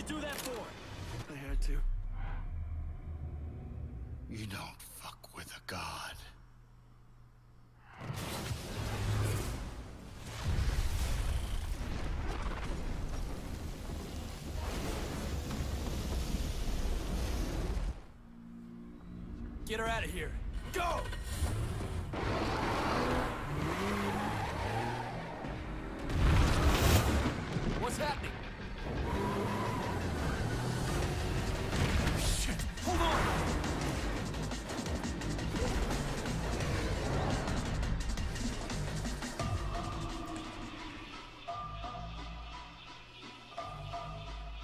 hell'd you do that for? I had to. You don't fuck with a god. Get her out of here. Go!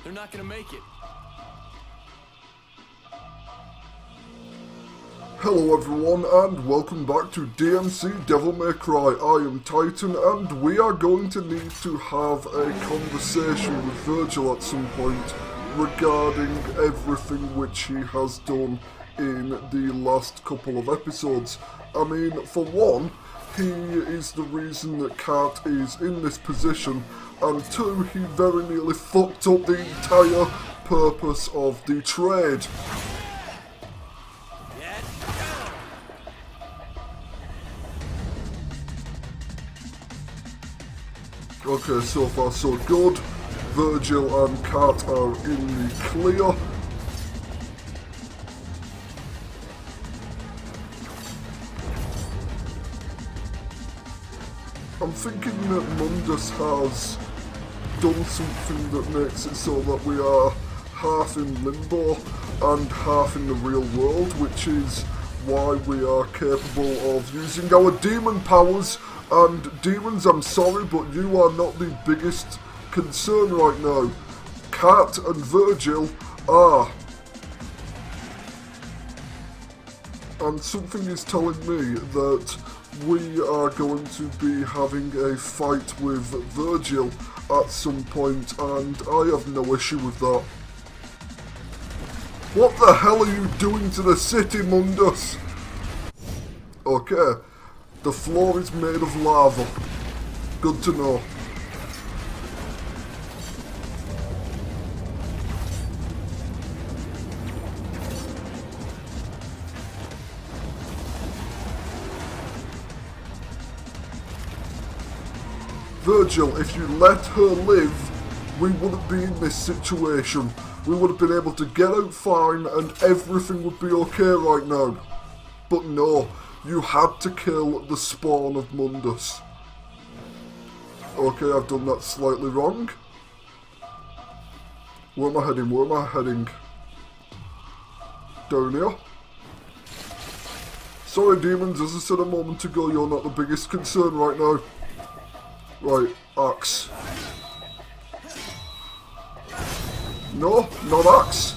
They're not gonna make it. Hello everyone and welcome back to DMC Devil May Cry. I am Titan and we are going to need to have a conversation with Vergil at some point regarding everything which he has done in the last couple of episodes. I mean, for one, he is the reason that Kat is in this position, and two, he very nearly fucked up the entire purpose of the trade. Okay, so far so good. Vergil and Kat are in the clear. I'm thinking that Mundus has done something that makes it so that we are half in limbo and half in the real world, which is why we are capable of using our demon powers. And demons, I'm sorry, but you are not the biggest concern right now. Kat and Vergil are. And something is telling me that we are going to be having a fight with Vergil at some point, and I have no issue with that. What the hell are you doing to the city, Mundus? Okay, the floor is made of lava. Good to know. Vergil, if you let her live, we wouldn't be in this situation. We would have been able to get out fine and everything would be okay right now. But no, you had to kill the spawn of Mundus. Okay, I've done that slightly wrong. Where am I heading? Where am I heading? Down here. Sorry, demons, as I said a moment ago, you're not the biggest concern right now. Right, axe. No, not axe.